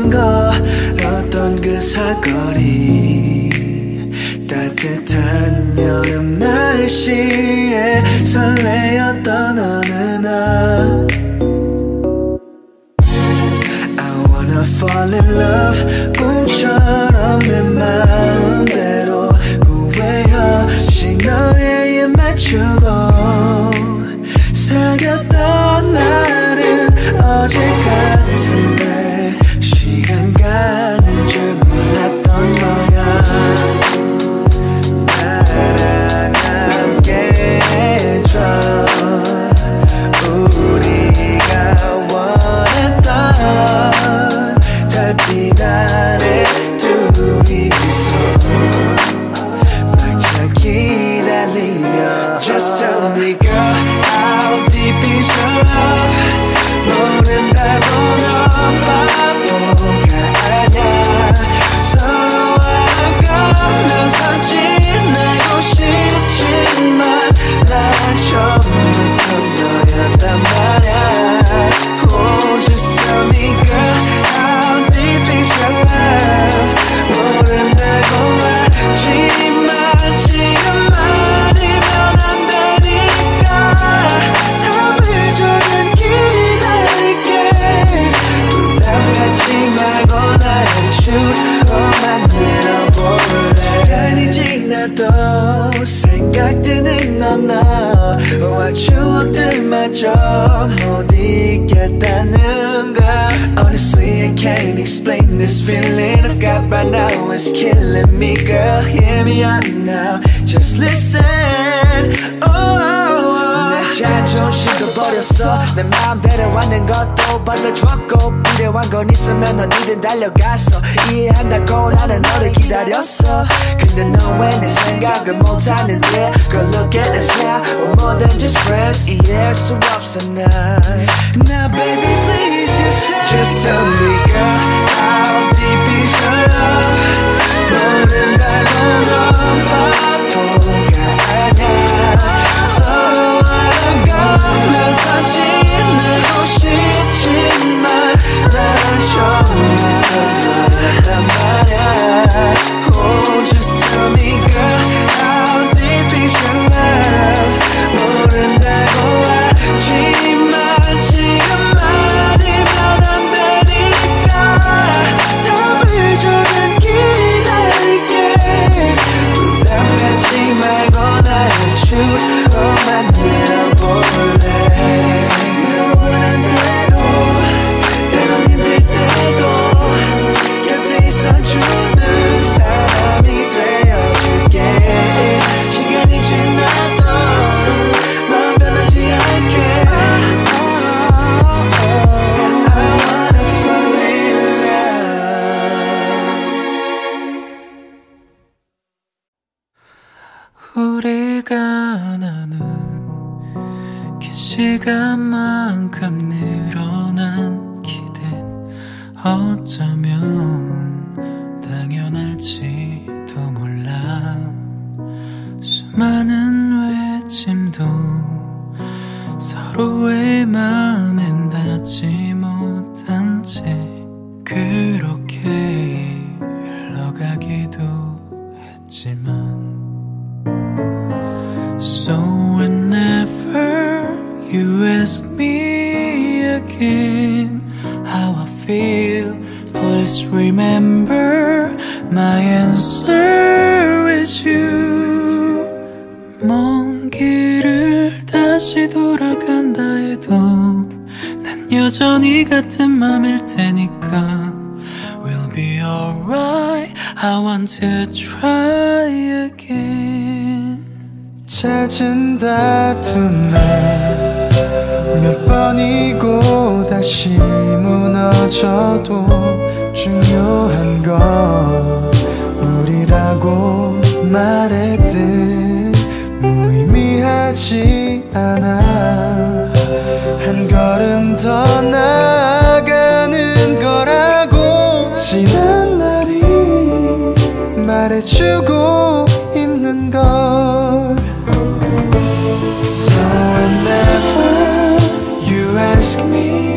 너랑 걸었던 그 사거리. 따뜻한 여름 날씨에 설레었던 어느 날 I wanna fall in love 꿈처럼 내 마음대로. 후회 없이 너에게 맞추고 사귀었던 날은 어제 같은 Hear me out now Just listen oh, 내 자존심도 버렸어 내 마음대로 하는 것도 받아줬고 필요한 건 있으면 어디든 달려갔어 이해한다고 나는 너를 기다렸어 근데 넌 왜 내 생각을 못하는데 Girl look at us now We're more than just friends 이해할 수 없어 난 Now baby please just say Just tell me girl How deep is your love 시간만큼 늘어난 기댄 어쩌면 당연할지도 몰라. 수많은 외침도 서로의 마음엔 닿지 못한 채그 my answer is you. 먼 길을 다시 돌아간다 해도 난 여전히 같은 맘일 테니까 We'll be alright. I want to try again. 잦은 다툼에 몇 번이고 다시 무너져도 중요한 건 우리라고 말했듯 무의미하지 않아. 한 걸음 더 나아가는 거라고 지난 날이 말해주고 있는 걸. So whenever ask me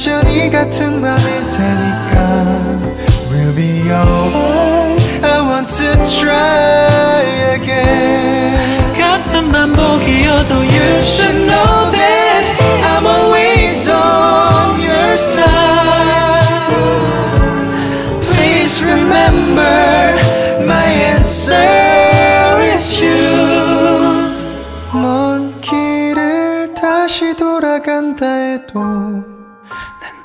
여전히 같은 맘일 테니까 We'll be alright. I want to try again. 같은 반복이어도 you should know that I'm always on your side. Please remember 해도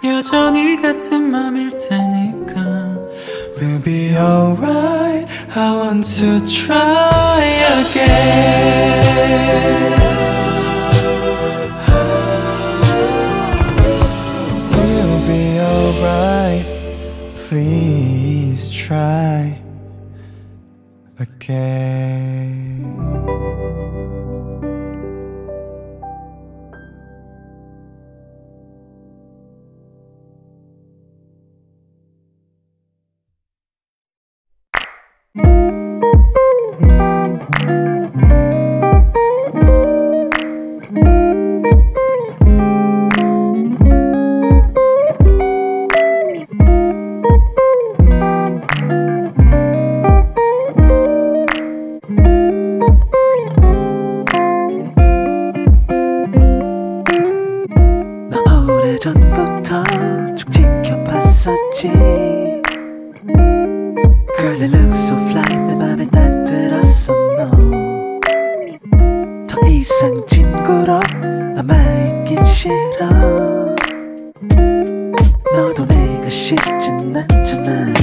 여전히 같은 맘일 테니까 We'll be alright. I want to try again. We'll be alright. Please try again. 남아있긴 싫어. 너도 내가 싫진 않잖아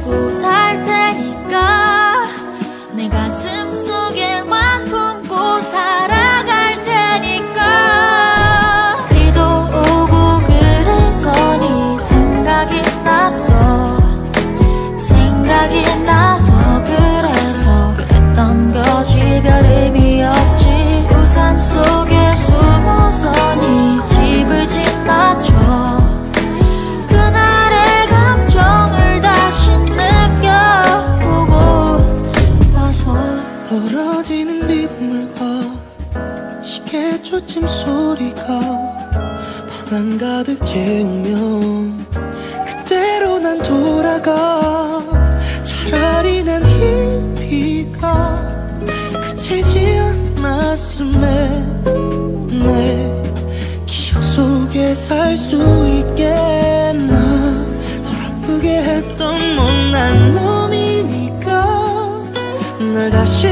잊고 살 테니. 난 가득 채우면 그대로 난 돌아가. 차라리 난 희비가 그치지 않았음에 내 기억 속에 살 수 있게. 나널 아프게 했던 못난 놈이니까. 널 다시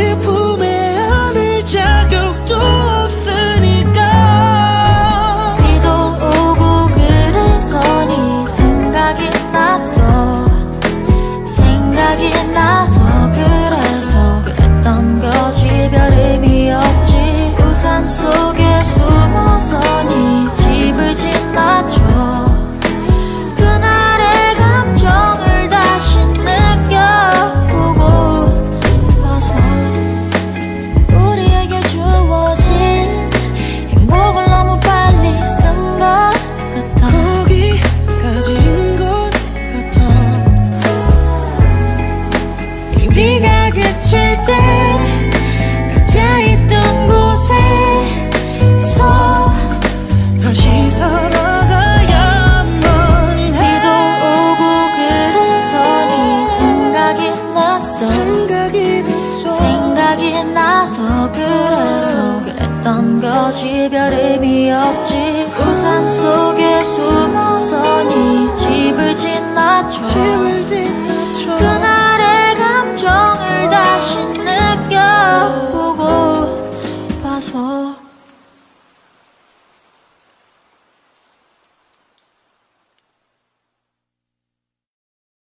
생각이 나서 그래서 그랬던 거지. 별 의미 없지. 우산 속에 숨어서 니 집을 지나쳐